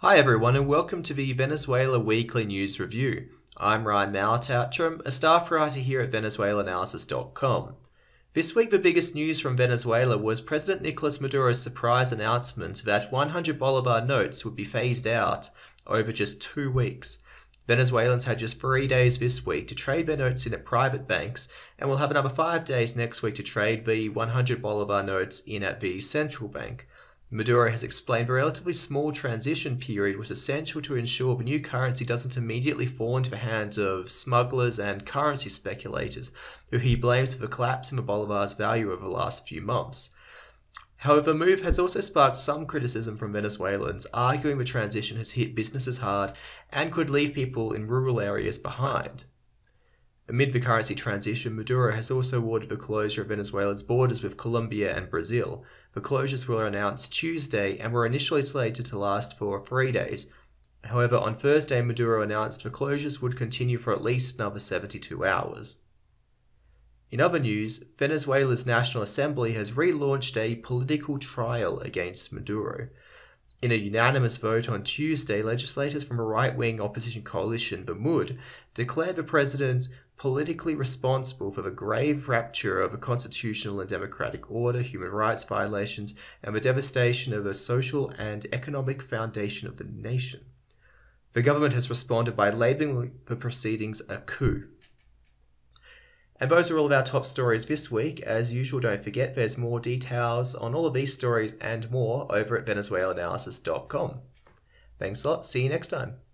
Hi, everyone, and welcome to the Venezuela Weekly News Review. I'm Ryan Mallett-Outtrim, a staff writer here at Venezuelanalysis.com. This week, the biggest news from Venezuela was President Nicolas Maduro's surprise announcement that 100 Bolivar notes would be phased out over just two weeks. Venezuelans had just three days this week to trade their notes in at private banks, and will have another five days next week to trade the 100 Bolivar notes in at the central bank. Maduro has explained the relatively small transition period was essential to ensure the new currency doesn't immediately fall into the hands of smugglers and currency speculators, who he blames for the collapse in the bolivar's value over the last few months. However, the move has also sparked some criticism from Venezuelans, arguing the transition has hit businesses hard and could leave people in rural areas behind. Amid the currency transition, Maduro has also ordered the closure of Venezuela's borders with Colombia and Brazil. The closures were announced Tuesday and were initially slated to last for three days. However, on Thursday, Maduro announced the closures would continue for at least another 72 hours. In other news, Venezuela's National Assembly has relaunched a political trial against Maduro. In a unanimous vote on Tuesday, legislators from a right wing opposition coalition, the MUD, declared the president politically responsible for the grave rupture of a constitutional and democratic order, human rights violations, and the devastation of the social and economic foundation of the nation. The government has responded by labeling the proceedings a coup. And those are all of our top stories this week. As usual, don't forget there's more details on all of these stories and more over at Venezuelanalysis.com. Thanks a lot. See you next time.